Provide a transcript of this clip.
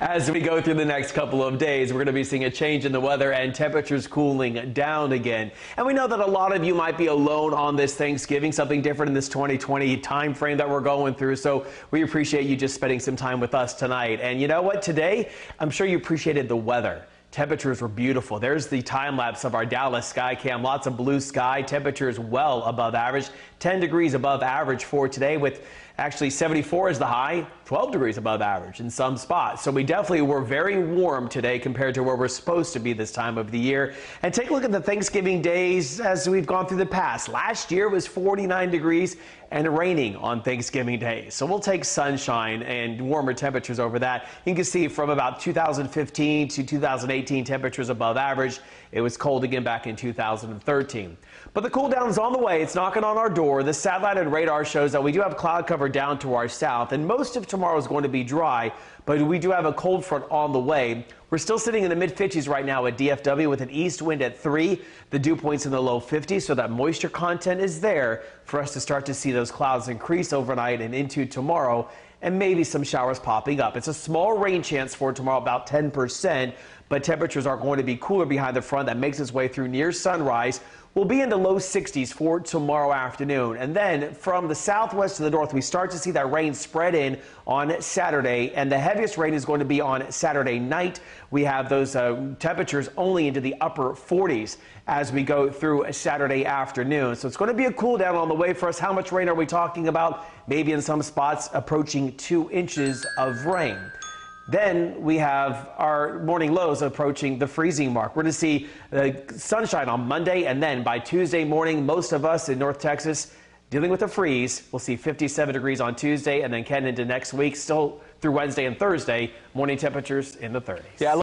As we go through the next couple of days, we're going to be seeing a change in the weather and temperatures cooling down again. And we know that a lot of you might be alone on this Thanksgiving, something different in this 2020 time frame that we're going through. So we appreciate you just spending some time with us tonight. And you know what? Today, I'm sure you appreciated the weather. Temperatures were beautiful. There's the time lapse of our Dallas sky cam. Lots of blue sky. Temperatures well above average. 10 degrees above average for today with actually 74 is the high, 12 degrees above average in some spots. So we definitely were very warm today compared to where we're supposed to be this time of the year. And take a look at the Thanksgiving days as we've gone through the past. Last year was 49 degrees and raining on Thanksgiving Day. So we'll take sunshine and warmer temperatures over that. You can see from about 2015 to 2018 temperatures above average. It was cold again back in 2013. But the cool down is on the way. It's knocking on our door. The satellite and radar shows that we do have cloud cover down to our south, and most of tomorrow is going to be dry, but we do have a cold front on the way. We're still sitting in the mid 50s right now at DFW with an east wind at 3. The dew point's in the low 50s, so that moisture content is there for us to start to see those clouds increase overnight and into tomorrow and maybe some showers popping up. It's a small rain chance for tomorrow, about 10%, but temperatures are going to be cooler behind the front that makes its way through near sunrise. We'll be in the low 60s for tomorrow afternoon. And then from the southwest to the north, we start to see that rain spread in on Saturday. And the heaviest rain is going to be on Saturday night. We have those uh, temperatures only into the upper 40s as we go through Saturday afternoon. So it's going to be a cool down on the way for us. How much rain are we talking about? Maybe in some spots approaching two inches of rain. Then we have our morning lows approaching the freezing mark. We're going to see the sunshine on Monday, and then by Tuesday morning, most of us in North Texas dealing with a freeze. We'll see 57 degrees on Tuesday, and then Ken into next week, still through Wednesday and Thursday, morning temperatures in the 30s. Yeah.